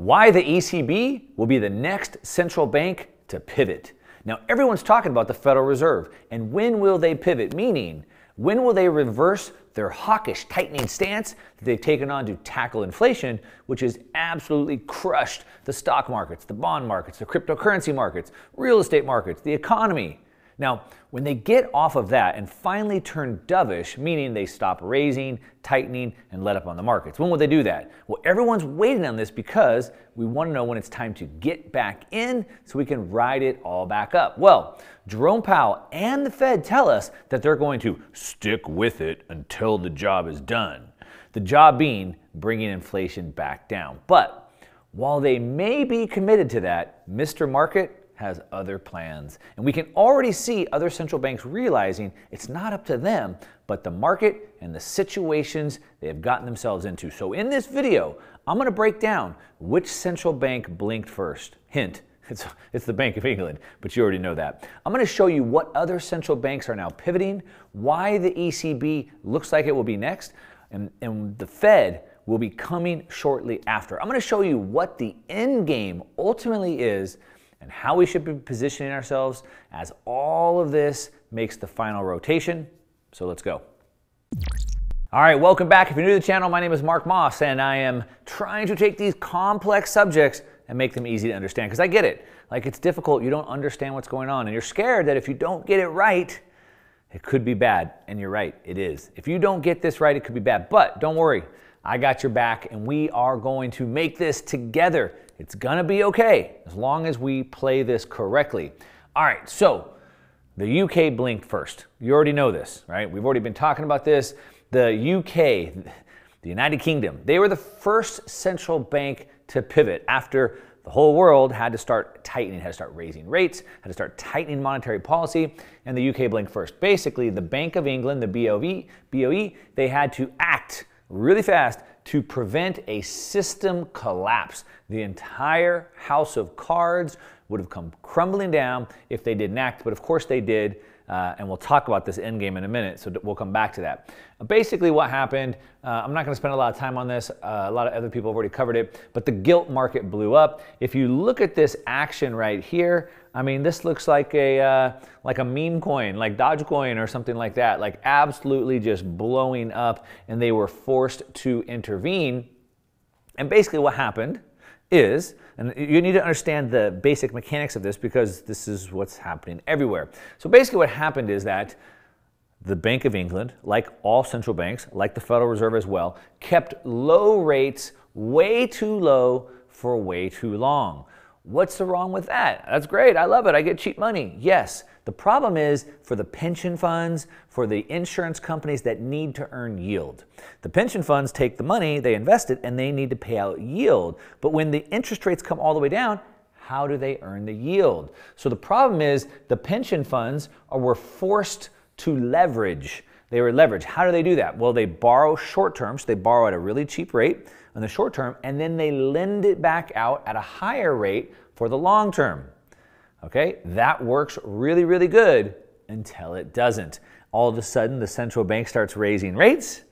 Why the ECB will be the next central bank to pivot. Now, everyone's talking about the Federal Reserve, and when will they pivot? Meaning, when will they reverse their hawkish tightening stance that they've taken on to tackle inflation, which has absolutely crushed the stock markets, the bond markets, the cryptocurrency markets, real estate markets, the economy? Now, when they get off of that and finally turn dovish, meaning they stop raising, tightening, and let up on the markets, when will they do that? Well, everyone's waiting on this because we want to know when it's time to get back in so we can ride it all back up. Well, Jerome Powell and the Fed tell us that they're going to stick with it until the job is done. The job being bringing inflation back down. But while they may be committed to that, Mr. Market has other plans. And we can already see other central banks realizing it's not up to them, but the market and the situations they have gotten themselves into. So in this video, I'm going to break down which central bank blinked first. Hint, it's, it's the Bank of England, but you already know that. I'm going to show you what other central banks are now pivoting, why the ECB looks like it will be next, and, and the Fed will be coming shortly after. I'm going to show you what the end game ultimately is and how we should be positioning ourselves as all of this makes the final rotation. So let's go. All right, welcome back. If you're new to the channel, my name is Mark Moss, and I am trying to take these complex subjects and make them easy to understand because I get it. Like it's difficult, you don't understand what's going on, and you're scared that if you don't get it right, it could be bad. And you're right, it is. If you don't get this right, it could be bad. But don't worry, I got your back, and we are going to make this together. It's gonna be okay as long as we play this correctly. All right, so the UK blinked first. You already know this, right? We've already been talking about this. The UK, the United Kingdom, they were the first central bank to pivot after the whole world had to start tightening, had to start raising rates, had to start tightening monetary policy, and the UK blinked first. Basically, the Bank of England, the BOE, BOE, they had to act really fast to prevent a system collapse. The entire house of cards would have come crumbling down if they didn't act, but of course they did. Uh, and we'll talk about this end game in a minute, so we'll come back to that. Basically, what happened, uh, I'm not going to spend a lot of time on this. Uh, a lot of other people have already covered it, but the gilt market blew up. If you look at this action right here, I mean, this looks like a uh, like a meme coin, like Dogecoin or something like that, like absolutely just blowing up, and they were forced to intervene. And basically, what happened is, and you need to understand the basic mechanics of this because this is what's happening everywhere. So basically, what happened is that the Bank of England, like all central banks, like the Federal Reserve as well, kept low rates way too low for way too long. What's the wrong with that? That's great. I love it. I get cheap money. Yes. The problem is for the pension funds, for the insurance companies that need to earn yield. The pension funds take the money, they invest it, and they need to pay out yield. But when the interest rates come all the way down, how do they earn the yield? So the problem is the pension funds are, were forced to leverage. They were leveraged. How do they do that? Well, they borrow short term, so they borrow at a really cheap rate in the short term, and then they lend it back out at a higher rate for the long term. Okay, that works really, really good until it doesn't. All of a sudden, the central bank starts raising rates.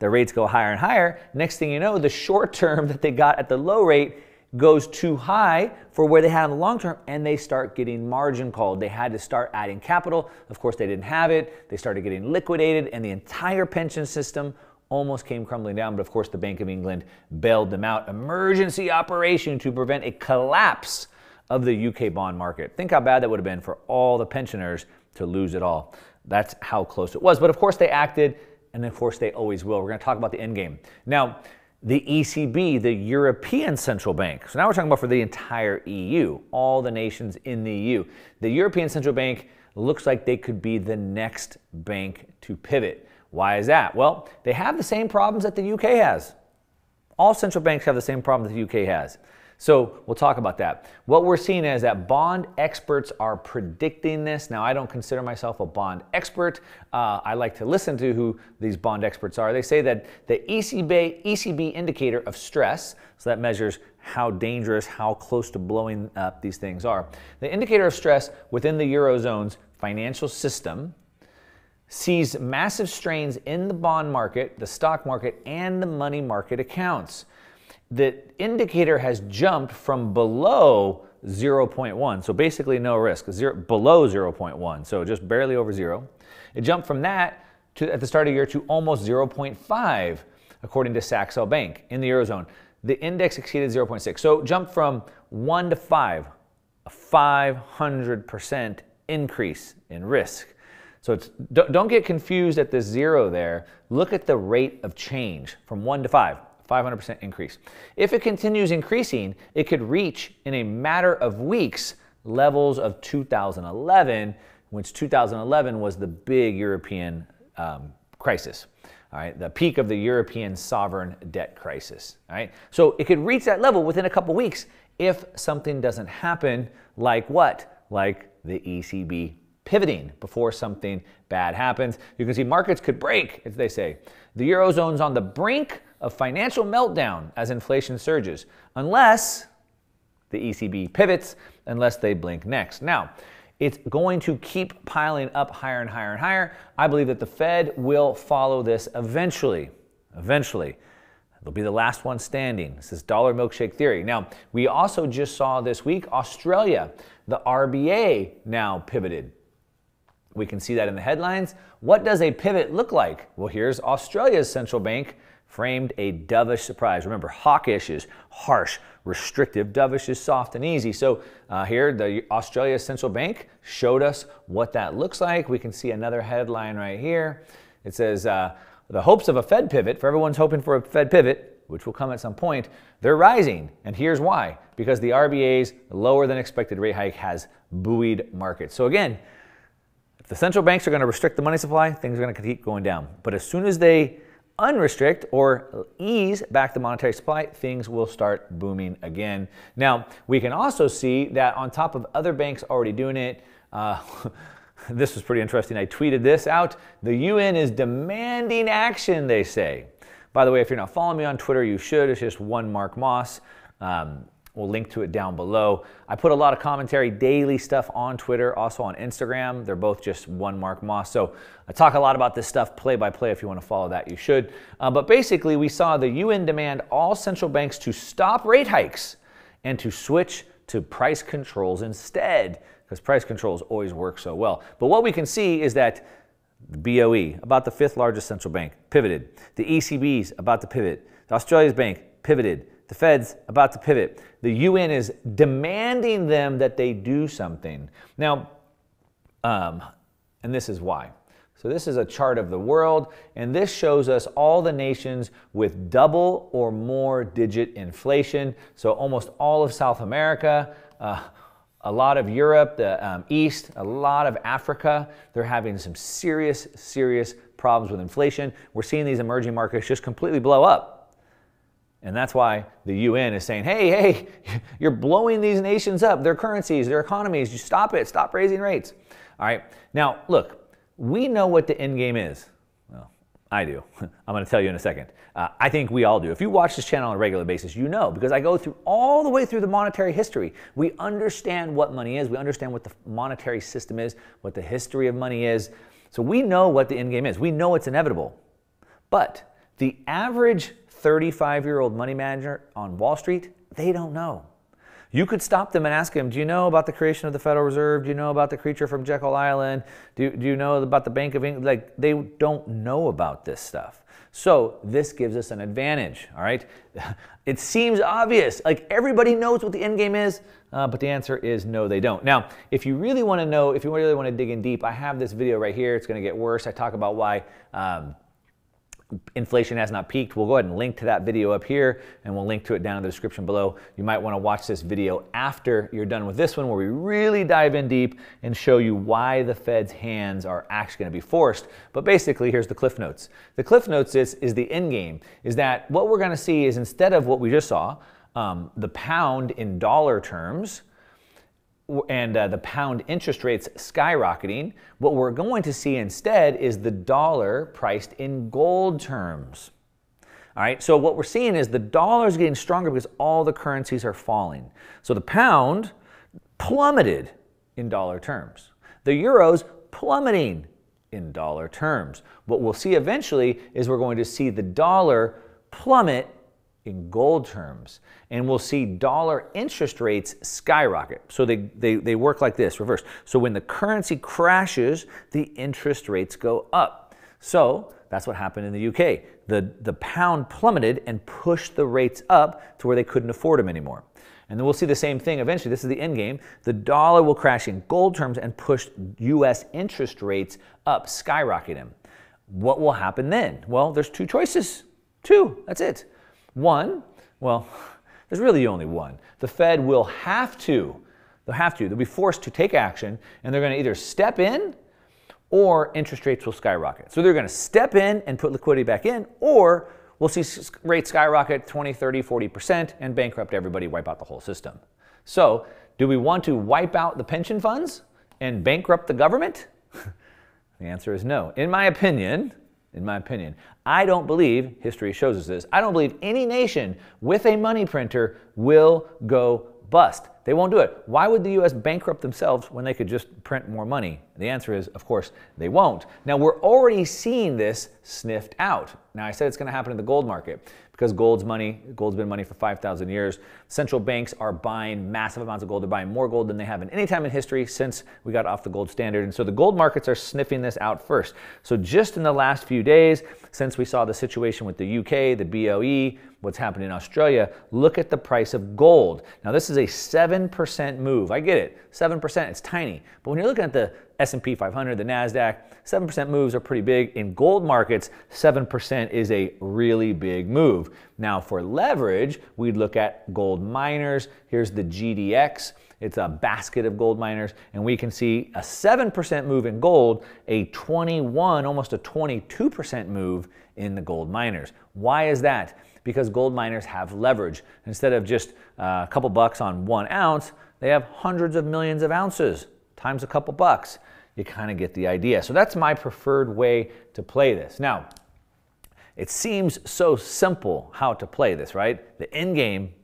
The rates go higher and higher. Next thing you know, the short term that they got at the low rate goes too high for where they had in the long term and they start getting margin called. They had to start adding capital. Of course, they didn't have it. They started getting liquidated and the entire pension system almost came crumbling down. But of course, the Bank of England bailed them out. Emergency operation to prevent a collapse of the UK bond market. Think how bad that would have been for all the pensioners to lose it all. That's how close it was. But of course, they acted, and of course, they always will. We're going to talk about the end game. Now, the ECB, the European Central Bank. So now we're talking about for the entire EU, all the nations in the EU. The European Central Bank looks like they could be the next bank to pivot. Why is that? Well, they have the same problems that the UK has. All central banks have the same problem that the UK has. So we'll talk about that. What we're seeing is that bond experts are predicting this. Now, I don't consider myself a bond expert. Uh, I like to listen to who these bond experts are. They say that the ECB, ECB indicator of stress, so that measures how dangerous, how close to blowing up these things are. The indicator of stress within the Eurozone's financial system sees massive strains in the bond market, the stock market, and the money market accounts. The indicator has jumped from below 0.1, so basically no risk, zero, below 0.1, so just barely over zero. It jumped from that to, at the start of the year to almost 0.5, according to Saxo Bank in the Eurozone. The index exceeded 0.6, so jumped from 1 to 5, a 500% increase in risk. So don't get confused at the zero there. Look at the rate of change from 1 to 5. 500% increase. If it continues increasing, it could reach in a matter of weeks levels of 2011, which 2011 was the big European um, crisis. All right, the peak of the European sovereign debt crisis. All right, so it could reach that level within a couple weeks if something doesn't happen, like what? Like the ECB pivoting before something bad happens. You can see markets could break, as they say. The Eurozone's on the brink of financial meltdown as inflation surges, unless the ECB pivots, unless they blink next. Now, it's going to keep piling up higher and higher and higher. I believe that the Fed will follow this eventually. Eventually. They'll be the last one standing. This is dollar milkshake theory. Now, we also just saw this week Australia, the RBA now pivoted. We can see that in the headlines. What does a pivot look like? Well, here's Australia's central bank framed a dovish surprise. Remember, hawkish is harsh, restrictive. Dovish is soft and easy. So uh, here, the Australia Central Bank showed us what that looks like. We can see another headline right here. It says, uh, the hopes of a Fed pivot, for everyone's hoping for a Fed pivot, which will come at some point, they're rising. And here's why. Because the RBA's lower than expected rate hike has buoyed markets. So again, if the central banks are going to restrict the money supply, things are going to keep going down. But as soon as they unrestrict or ease back the monetary supply, things will start booming again. Now, we can also see that on top of other banks already doing it, uh, this was pretty interesting. I tweeted this out. The UN is demanding action, they say. By the way, if you're not following me on Twitter, you should. It's just one Mark Moss. Um, We'll link to it down below. I put a lot of commentary, daily stuff on Twitter, also on Instagram. They're both just one Mark Moss. So I talk a lot about this stuff play by play. If you want to follow that, you should. Uh, but basically, we saw the UN demand all central banks to stop rate hikes and to switch to price controls instead, because price controls always work so well. But what we can see is that the BOE, about the fifth largest central bank, pivoted. The ECB's about to pivot. The Australia's bank pivoted. The Fed's about to pivot. The UN is demanding them that they do something. Now, um, and this is why. So, this is a chart of the world, and this shows us all the nations with double or more digit inflation. So, almost all of South America, uh, a lot of Europe, the um, East, a lot of Africa, they're having some serious, serious problems with inflation. We're seeing these emerging markets just completely blow up. And that's why the UN is saying, hey, hey, you're blowing these nations up, their currencies, their economies. You stop it, stop raising rates. All right. Now, look, we know what the end game is. Well, I do. I'm going to tell you in a second. Uh, I think we all do. If you watch this channel on a regular basis, you know because I go through all the way through the monetary history. We understand what money is, we understand what the monetary system is, what the history of money is. So we know what the end game is. We know it's inevitable. But the average 35 year old money manager on Wall Street, they don't know. You could stop them and ask them, Do you know about the creation of the Federal Reserve? Do you know about the creature from Jekyll Island? Do, do you know about the Bank of England? Like, they don't know about this stuff. So, this gives us an advantage, all right? It seems obvious. Like, everybody knows what the end game is, uh, but the answer is no, they don't. Now, if you really want to know, if you really want to dig in deep, I have this video right here. It's going to get worse. I talk about why. Um, inflation has not peaked. We'll go ahead and link to that video up here and we'll link to it down in the description below. You might want to watch this video after you're done with this one where we really dive in deep and show you why the Fed's hands are actually going to be forced. But basically, here's the cliff notes. The cliff notes is, is the end game, is that what we're going to see is instead of what we just saw, um, the pound in dollar terms, and uh, the pound interest rates skyrocketing, what we're going to see instead is the dollar priced in gold terms. All right, so what we're seeing is the dollar is getting stronger because all the currencies are falling. So the pound plummeted in dollar terms. The euro's plummeting in dollar terms. What we'll see eventually is we're going to see the dollar plummet in gold terms. And we'll see dollar interest rates skyrocket. So they, they, they work like this, reverse. So when the currency crashes, the interest rates go up. So that's what happened in the UK. The, the pound plummeted and pushed the rates up to where they couldn't afford them anymore. And then we'll see the same thing eventually. This is the end game. The dollar will crash in gold terms and push US interest rates up, skyrocket them. What will happen then? Well, there's two choices. Two, that's it. One, well, there's really only one. The Fed will have to, they'll have to, they'll be forced to take action and they're going to either step in or interest rates will skyrocket. So they're going to step in and put liquidity back in or we'll see rates skyrocket 20, 30, 40% and bankrupt everybody, wipe out the whole system. So, do we want to wipe out the pension funds and bankrupt the government? the answer is no. In my opinion, in my opinion, I don't believe, history shows us this, I don't believe any nation with a money printer will go bust. They won't do it. Why would the US bankrupt themselves when they could just print more money? The answer is, of course, they won't. Now, we're already seeing this sniffed out. Now, I said it's going to happen in the gold market because gold's money, gold's been money for 5,000 years. Central banks are buying massive amounts of gold. They're buying more gold than they have in any time in history since we got off the gold standard. And so the gold markets are sniffing this out first. So just in the last few days, since we saw the situation with the UK, the BOE, what's happening in Australia, look at the price of gold. Now this is a 7% move. I get it. 7%, it's tiny. But when you're looking at the S&P 500, the Nasdaq, 7% moves are pretty big. In gold markets, 7% is a really big move. Now for leverage, we'd look at gold miners. Here's the GDX. It's a basket of gold miners, and we can see a 7% move in gold, a 21, almost a 22% move in the gold miners. Why is that? Because gold miners have leverage. Instead of just uh, a couple bucks on one ounce, they have hundreds of millions of ounces times a couple bucks. You kind of get the idea. So that's my preferred way to play this. Now, it seems so simple how to play this, right? The end game,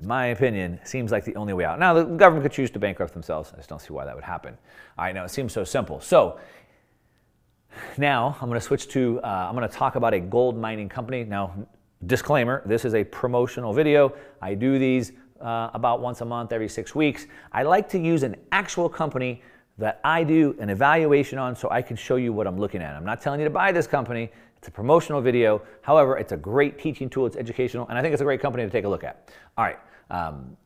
in my opinion, seems like the only way out. Now, the government could choose to bankrupt themselves. I just don't see why that would happen. All right, now it seems so simple. So now I'm going to switch to, uh, I'm going to talk about a gold mining company. Now, disclaimer, this is a promotional video. I do these uh, about once a month, every six weeks. I like to use an actual company that I do an evaluation on so I can show you what I'm looking at. I'm not telling you to buy this company. It's a promotional video. However, it's a great teaching tool. It's educational, and I think it's a great company to take a look at. All right. Um,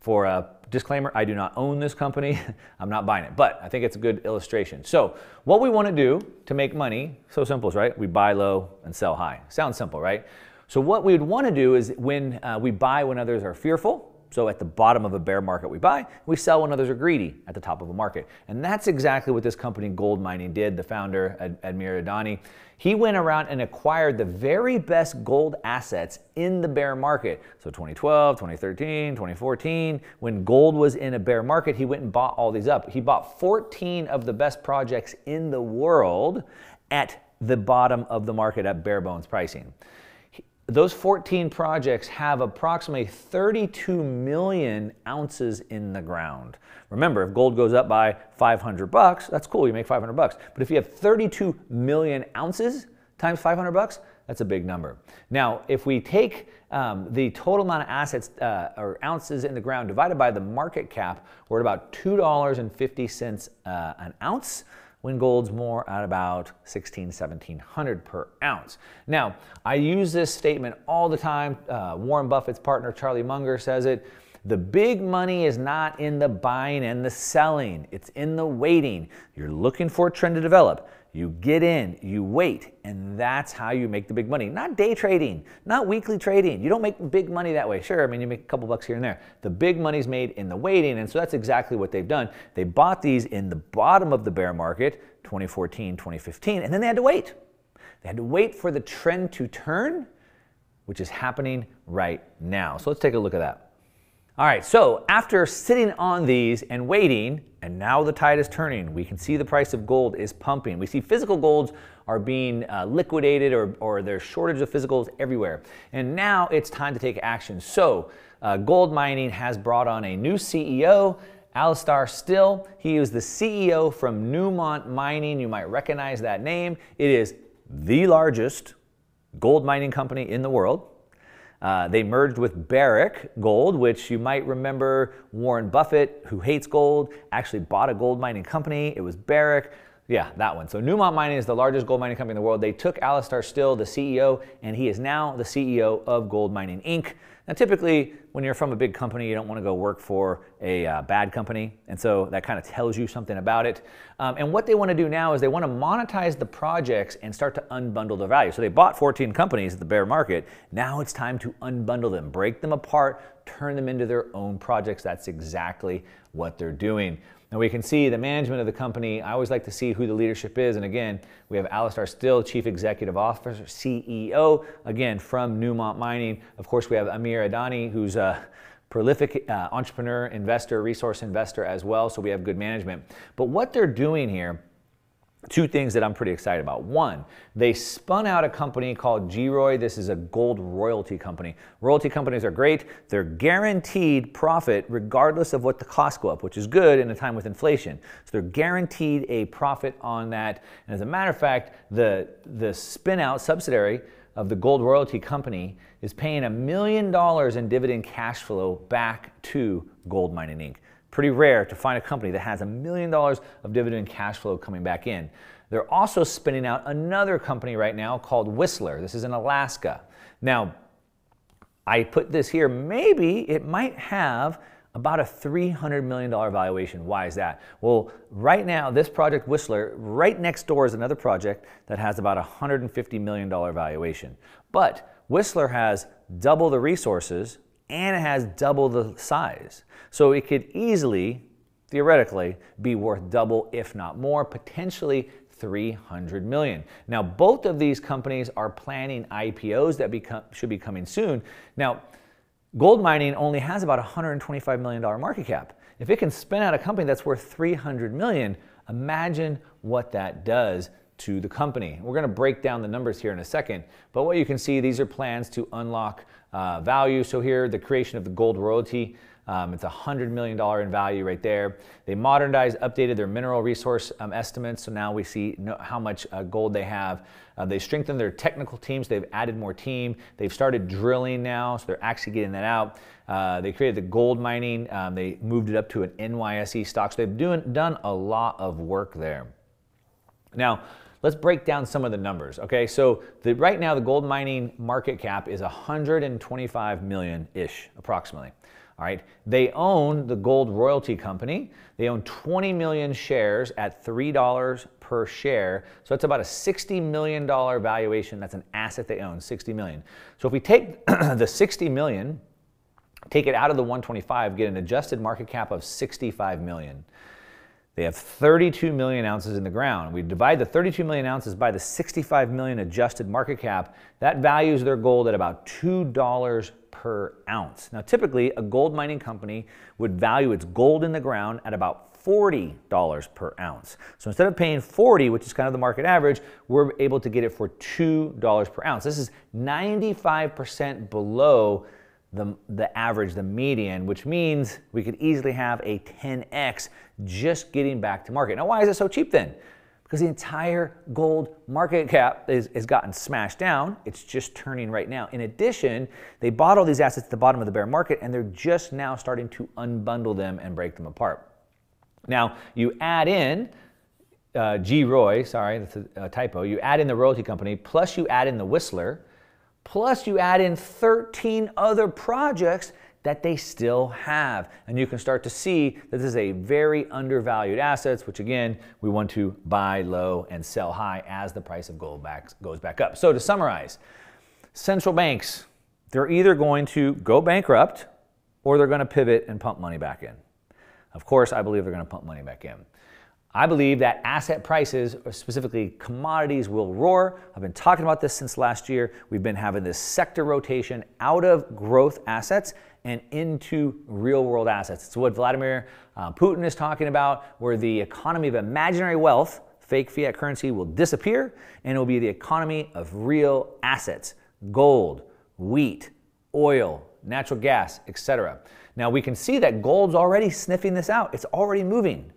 for a disclaimer, I do not own this company. I'm not buying it, but I think it's a good illustration. So, what we want to do to make money, so simple, right? We buy low and sell high. Sounds simple, right? So, what we would want to do is when uh, we buy when others are fearful, so at the bottom of a bear market we buy, we sell when others are greedy at the top of a market. And that's exactly what this company GoldMining did. The founder, Ad- Ademir Adnani, he went around and acquired the very best gold assets in the bear market. So 2012, 2013, 2014, when gold was in a bear market, he went and bought all these up. He bought 14 of the best projects in the world at the bottom of the market at bare bones pricing those 14 projects have approximately 32 million ounces in the ground. Remember, if gold goes up by 500 bucks, that's cool, you make 500 bucks. But if you have 32 million ounces times 500 bucks, that's a big number. Now, if we take um, the total amount of assets uh, or ounces in the ground divided by the market cap, we're at about $2.50 uh, an ounce when gold's more at about 16, 1700 per ounce. Now, I use this statement all the time. Uh, Warren Buffett's partner, Charlie Munger, says it. The big money is not in the buying and the selling, it's in the waiting. You're looking for a trend to develop. You get in, you wait, and that's how you make the big money. Not day trading, not weekly trading. You don't make big money that way. Sure, I mean, you make a couple bucks here and there. The big money's made in the waiting, and so that's exactly what they've done. They bought these in the bottom of the bear market, 2014, 2015, and then they had to wait. They had to wait for the trend to turn, which is happening right now. So let's take a look at that. All right, so after sitting on these and waiting, and now the tide is turning, we can see the price of gold is pumping. We see physical golds are being uh, liquidated or, or there's shortage of physicals everywhere. And now it's time to take action. So uh, gold mining has brought on a new CEO, Alastair Still. He is the CEO from Newmont Mining. You might recognize that name. It is the largest gold mining company in the world. Uh, they merged with Barrick Gold, which you might remember Warren Buffett, who hates gold, actually bought a gold mining company. It was Barrick. Yeah, that one. So Newmont Mining is the largest gold mining company in the world. They took Alastair Still, the CEO, and he is now the CEO of GoldMining Inc. Now, typically, when you're from a big company, you don't want to go work for a uh, bad company. And so that kind of tells you something about it. Um, and what they want to do now is they want to monetize the projects and start to unbundle the value. So they bought 14 companies at the bear market. Now it's time to unbundle them, break them apart, turn them into their own projects. That's exactly what they're doing. Now we can see the management of the company. I always like to see who the leadership is. And again, we have Alastair Still, Chief Executive Officer, CEO, again, from Newmont Mining. Of course, we have Amir Adnani, who's a prolific uh, entrepreneur, investor, resource investor as well. So we have good management. But what they're doing here two things that I'm pretty excited about. One, they spun out a company called Geroy. This is a gold royalty company. Royalty companies are great. They're guaranteed profit regardless of what the costs go up, which is good in a time with inflation. So they're guaranteed a profit on that. And as a matter of fact, the, the spin out subsidiary of the gold royalty company is paying a million dollars in dividend cash flow back to GoldMining Inc. Pretty rare to find a company that has a million dollars of dividend cash flow coming back in. They're also spinning out another company right now called Whistler. This is in Alaska. Now, I put this here, maybe it might have about a $300 million valuation. Why is that? Well, right now, this project Whistler, right next door is another project that has about a $150 million valuation. But Whistler has double the resources and it has double the size. So it could easily, theoretically, be worth double, if not more, potentially 300 million. Now, both of these companies are planning IPOs that become, should be coming soon. Now, gold mining only has about $125 million market cap. If it can spin out a company that's worth 300 million, imagine what that does to the company. We're going to break down the numbers here in a second, but what you can see, these are plans to unlock uh, value. So here, the creation of the gold royalty, um, it's $100 million in value right there. They modernized, updated their mineral resource um, estimates, so now we see how much uh, gold they have. Uh, they strengthened their technical teams. They've added more team. They've started drilling now, so they're actually getting that out. Uh, they created the gold mining. Um, they moved it up to an NYSE stock. So they've doing, done a lot of work there. Now, Let's break down some of the numbers. Okay, so the, right now the gold mining market cap is 125 million ish, approximately. All right, they own the gold royalty company. They own 20 million shares at $3 per share. So it's about a $60 million valuation. That's an asset they own, 60 million. So if we take the 60 million, take it out of the 125, get an adjusted market cap of 65 million. They have 32 million ounces in the ground. We divide the 32 million ounces by the 65 million adjusted market cap. That values their gold at about $2 per ounce. Now, typically, a gold mining company would value its gold in the ground at about $40 per ounce. So instead of paying 40, which is kind of the market average, we're able to get it for $2 per ounce. This is 95% below the, the average, the median, which means we could easily have a 10x just getting back to market. Now, why is it so cheap then? Because the entire gold market cap is, has gotten smashed down. It's just turning right now. In addition, they bought all these assets at the bottom of the bear market and they're just now starting to unbundle them and break them apart. Now, you add in uh, G. Roy, sorry, that's a, a typo. You add in the royalty company, plus you add in the Whistler, Plus, you add in 13 other projects that they still have. And you can start to see that this is a very undervalued assets, which again, we want to buy low and sell high as the price of gold back, goes back up. So to summarize, central banks, they're either going to go bankrupt or they're going to pivot and pump money back in. Of course, I believe they're going to pump money back in. I believe that asset prices, specifically commodities, will roar. I've been talking about this since last year. We've been having this sector rotation out of growth assets and into real world assets. It's what Vladimir uh, Putin is talking about, where the economy of imaginary wealth, fake fiat currency, will disappear and it will be the economy of real assets gold, wheat, oil, natural gas, etc. Now we can see that gold's already sniffing this out, it's already moving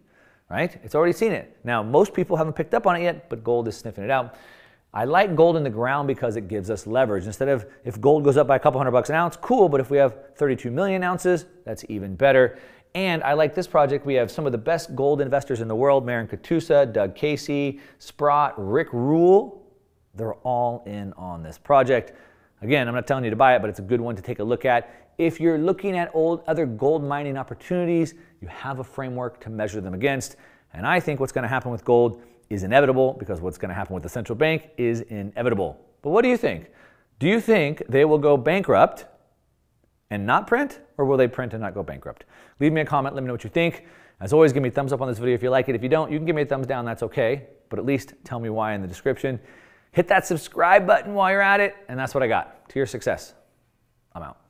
right? It's already seen it. Now, most people haven't picked up on it yet, but gold is sniffing it out. I like gold in the ground because it gives us leverage. Instead of if gold goes up by a couple hundred bucks an ounce, cool, but if we have 32 million ounces, that's even better. And I like this project. We have some of the best gold investors in the world Marin Katusa, Doug Casey, Sprott, Rick Rule. They're all in on this project. Again, I'm not telling you to buy it, but it's a good one to take a look at. If you're looking at old other gold mining opportunities, you have a framework to measure them against. And I think what's going to happen with gold is inevitable because what's going to happen with the central bank is inevitable. But what do you think? Do you think they will go bankrupt and not print, or will they print and not go bankrupt? Leave me a comment, let me know what you think. As always, give me a thumbs up on this video if you like it. If you don't, you can give me a thumbs down, that's okay. But at least tell me why in the description. Hit that subscribe button while you're at it, and that's what I got. To your success. I'm out.